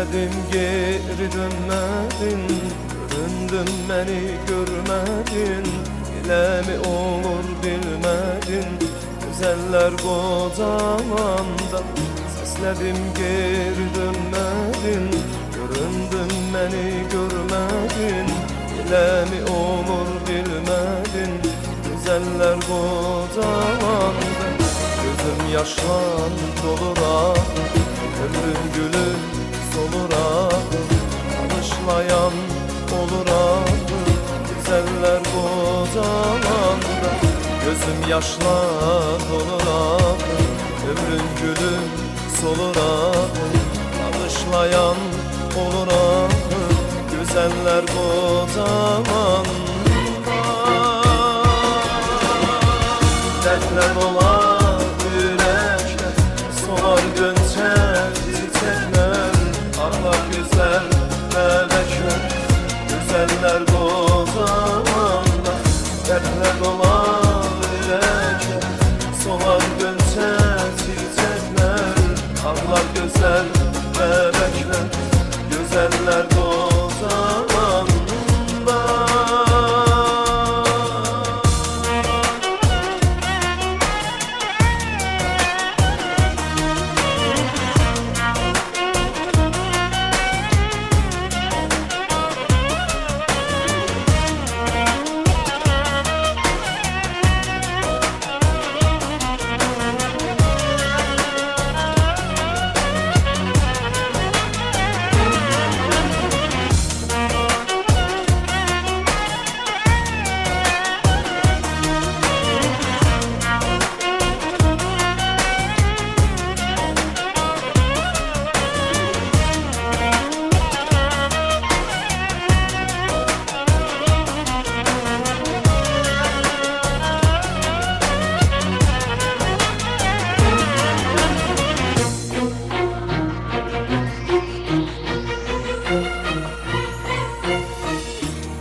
Sesledim geri dönmedin Göründüm beni görmedin. Ile mi olur bilmedin. Güzeller kocamandan Sesledim geri dönmedin. Göründüm beni görmedin. Ile mi olur bilmedin. Güzeller kocamandan Gözüm yaşlan dolur ah Ömrüm gülüm solur ah Alışlayan olur ah. Güzeller kocamandan Gözüm yaşla dolur ah. Ömrüm gülüm solur ah Alışlayan olur ah. Güzeller kocamandan that little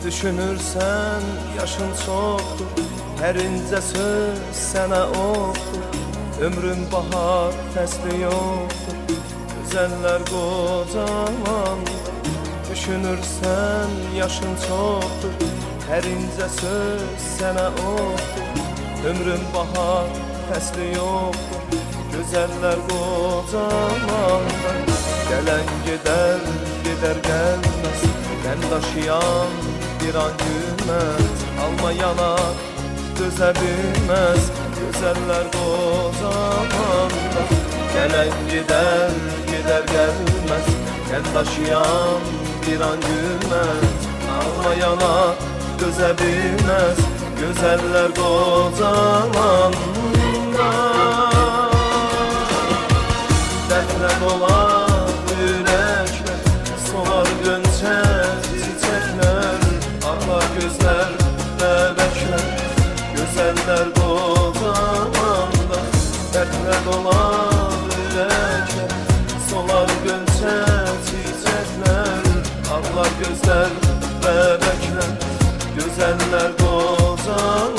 Düşünürsən yaşın çoxdur Hər incə söz sənə oxdur Ömrün bahar fəsli yoxdur Gözəllər qocaman Düşünürsən yaşın çoxdur Hər incə söz sənə oxdur Ömrün bahar fəsli yoxdur Gözəllər qocaman Gələn gedər, gedər gəlməz Mən daşıyan bir an gülmez Almayana düze bilmez. Güzeller bozamanda Gelen gider gider gelmez. Ben taşıyan bir an gülmez Almayana düze bilmez. Güzeller bozamanda Oh.